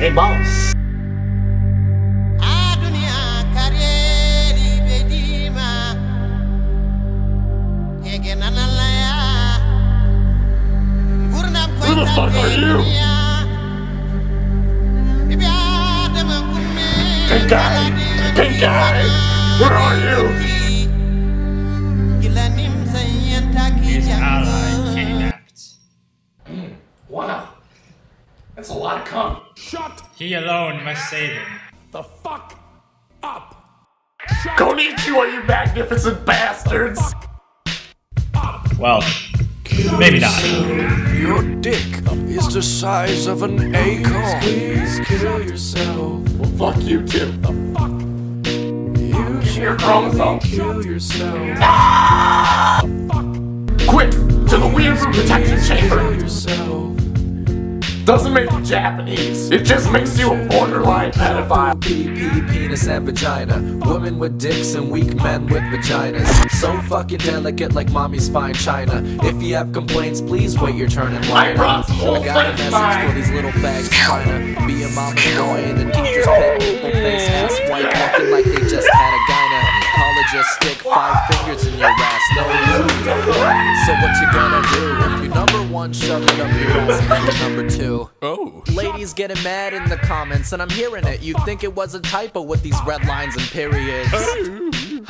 Hey, boss. Who the fuck are you? Pink Guy. Pink Guy. Where are you? His ally kidnapped. Hmm. wow. That's a lot of cum. Shut He alone must save him. the fuck up! Konnichiwa, you all you magnificent bastards! Well, maybe not. Your dick is the size of an acorn. Please kill yourself. Well, fuck you too. You Give me your chromosome. kill yourself. Ah! Quick! To the weird room protection Kill chamber! yourself. Doesn't make you Japanese. It just makes you a borderline pedophile. PP, penis and vagina. Women with dicks and weak men with vaginas. So fucking delicate like mommy's fine china. If you have complaints, please wait your turn in line. Whole I got a message for these little fags trying to be a boy in the teacher's pet. Your ass, no lube. So what you gonna do? If you're number one, shove it up your ass. And you're number two. Oh. Ladies getting mad in the comments, and I'm hearing it. You'd think it was a typo with these red lines and periods.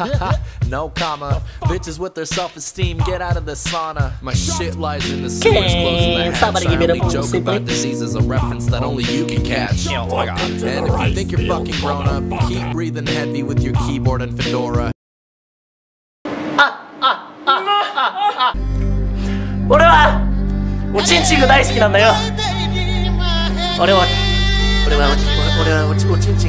No comma. Bitches with their self esteem, get out of the sauna. My shit lies in the sewers, closing the hatch. somebody I give me the only phone, joke simply. about diseases, a reference that only you can catch. Oh my god. And if you think you're fucking grown up, keep breathing heavy with your keyboard and fedora. 俺はおちんちんが大好きなんだよ。俺は俺は俺はおちおちんちん